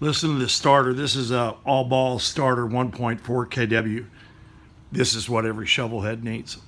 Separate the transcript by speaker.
Speaker 1: Listen to this starter. This is a all ball starter 1.4 kW. This is what every shovel head needs.